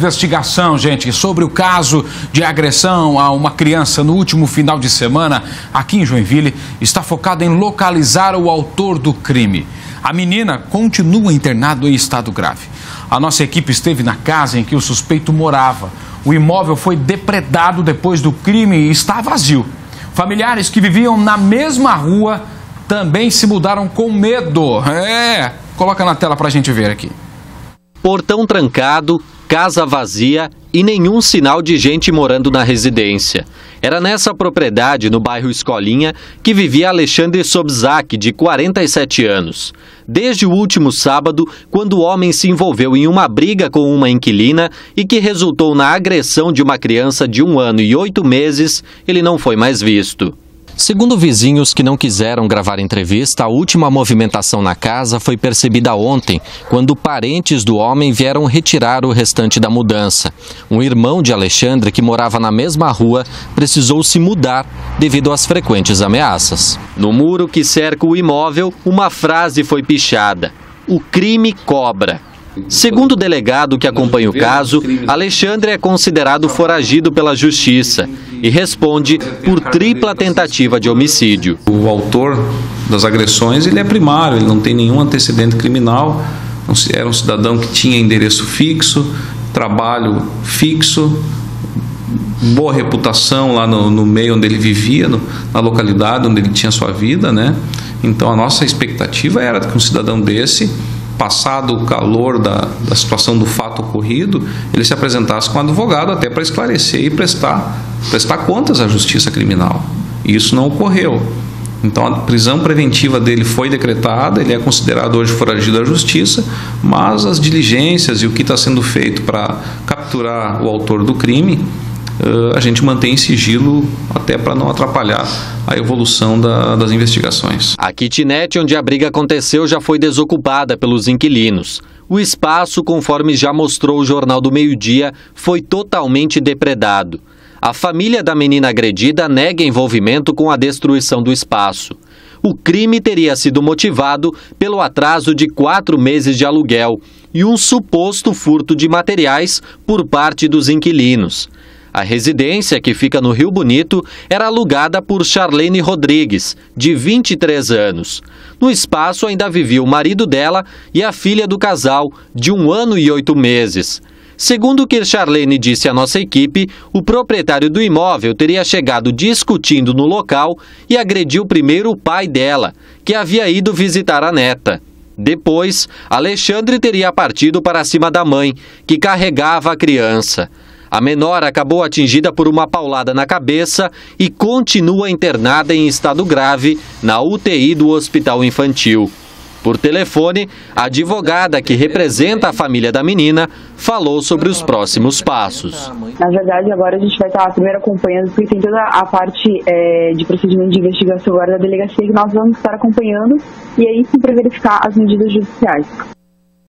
Investigação, gente, sobre o caso de agressão a uma criança no último final de semana aqui em Joinville está focada em localizar o autor do crime. A menina continua internada em estado grave. A nossa equipe esteve na casa em que o suspeito morava. O imóvel foi depredado depois do crime e está vazio. Familiares que viviam na mesma rua também se mudaram com medo. É, coloca na tela para a gente ver aqui. Portão trancado, casa vazia e nenhum sinal de gente morando na residência. Era nessa propriedade, no bairro Escolinha, que vivia Alexandre Sobzak, de 47 anos. Desde o último sábado, quando o homem se envolveu em uma briga com uma inquilina e que resultou na agressão de uma criança de um ano e oito meses, ele não foi mais visto. Segundo vizinhos que não quiseram gravar entrevista, a última movimentação na casa foi percebida ontem, quando parentes do homem vieram retirar o restante da mudança. Um irmão de Alexandre, que morava na mesma rua, precisou se mudar devido às frequentes ameaças. No muro que cerca o imóvel, uma frase foi pichada: O crime cobra. Segundo o delegado que acompanha o caso, Alexandre é considerado foragido pela justiça e responde por tripla tentativa de homicídio. O autor das agressões ele é primário, ele não tem nenhum antecedente criminal, era um cidadão que tinha endereço fixo, trabalho fixo, boa reputação lá no, no meio onde ele vivia, no, na localidade onde ele tinha sua vida, né? Então a nossa expectativa era que um cidadão desse passado o calor da, da situação do fato ocorrido, ele se apresentasse com um advogado até para esclarecer e prestar, prestar contas à justiça criminal. E isso não ocorreu. Então a prisão preventiva dele foi decretada, ele é considerado hoje foragido da justiça, mas as diligências e o que está sendo feito para capturar o autor do crime a gente mantém sigilo até para não atrapalhar a evolução da, das investigações. A kitnet onde a briga aconteceu já foi desocupada pelos inquilinos. O espaço, conforme já mostrou o Jornal do Meio Dia, foi totalmente depredado. A família da menina agredida nega envolvimento com a destruição do espaço. O crime teria sido motivado pelo atraso de quatro meses de aluguel e um suposto furto de materiais por parte dos inquilinos. A residência, que fica no Rio Bonito, era alugada por Charlene Rodrigues, de 23 anos. No espaço ainda vivia o marido dela e a filha do casal, de um ano e oito meses. Segundo o que Charlene disse à nossa equipe, o proprietário do imóvel teria chegado discutindo no local e agrediu primeiro o pai dela, que havia ido visitar a neta. Depois, Alexandre teria partido para cima da mãe, que carregava a criança. A menor acabou atingida por uma paulada na cabeça e continua internada em estado grave na UTI do Hospital Infantil. Por telefone, a advogada que representa a família da menina falou sobre os próximos passos. Na verdade, agora a gente vai estar primeiro acompanhando, porque tem toda a parte é, de procedimento de investigação agora da delegacia que nós vamos estar acompanhando e aí sim para verificar as medidas judiciais.